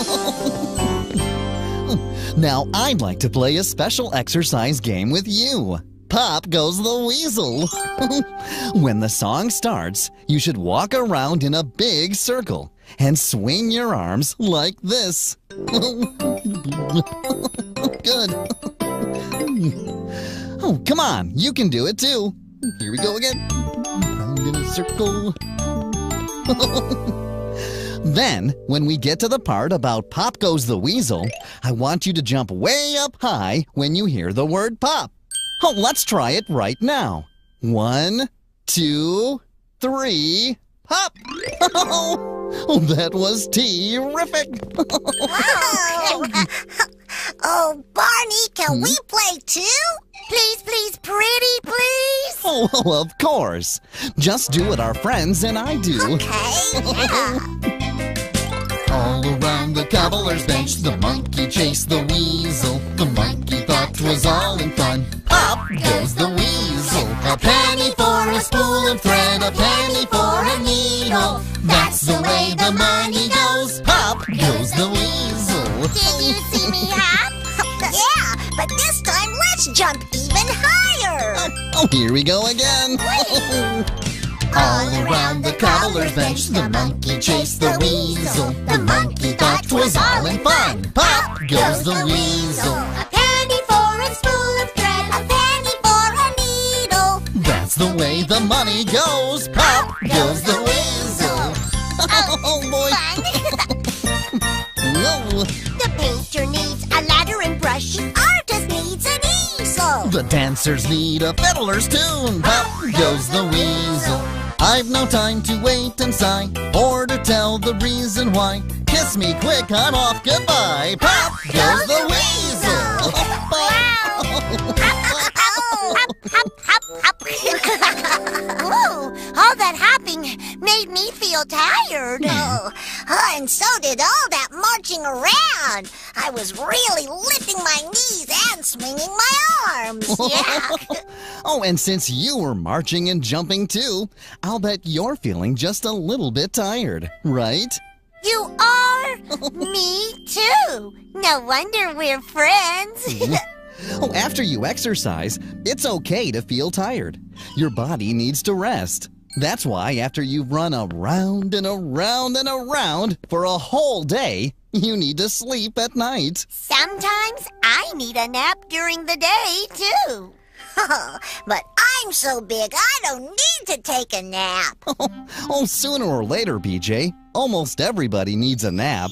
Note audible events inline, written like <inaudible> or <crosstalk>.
<laughs> now I'd like to play a special exercise game with you. Pop goes the weasel. <laughs> when the song starts, you should walk around in a big circle and swing your arms like this. <laughs> Good. Oh, come on, you can do it too. Here we go again. In a circle. Then, when we get to the part about Pop Goes the Weasel, I want you to jump way up high when you hear the word pop. Oh, let's try it right now. One, two, three, pop! <laughs> Oh, that was terrific! oh, <laughs> oh, Barney, can we hmm? play too? Please, please, pretty, please. <laughs> Oh, of course. Just do what our friends and I do. Okay, yeah. All around the cobbler's bench, the monkey chased the weasel. The monkey thought 'twas all in fun. Up goes the weasel. A penny for a spool of thread, a penny for a needle. That's the way the money goes. Up goes the weasel. Did you see me hop? <laughs> yeah, but this time let's jump even higher. Oh, oh here we go again. <laughs> All around the cobbler's bench, the monkey chased the weasel. The monkey thought 'twas all in fun. Pop goes the weasel. A penny for a spool of thread, A penny for a needle. That's the way the money goes. Pop goes the weasel. <laughs> Oh, oh boy. <laughs> Whoa. the painter needs a ladder and brush. The artist needs an easel. The dancers need a fiddler's tune. Pop goes the weasel. I've no time to wait and sigh or to tell the reason why. Kiss me quick, I'm off. Goodbye. Pop goes the weasel. Oh, <laughs> made me feel tired. <laughs> Oh, oh, and so did all that marching around. I was really lifting my knees and swinging my arms. <laughs> Yeah. oh, and since you were marching and jumping too, I'll bet you're feeling just a little bit tired, right? You are? <laughs> me too. No wonder we're friends. Mm-hmm. Oh, after you exercise, it's okay to feel tired. Your body needs to rest. That's why after you've run around and around and around for a whole day, you need to sleep at night. Sometimes I need a nap during the day, too. <laughs> but I'm so big, I don't need to take a nap. <laughs> Oh, sooner or later, BJ, almost everybody needs a nap.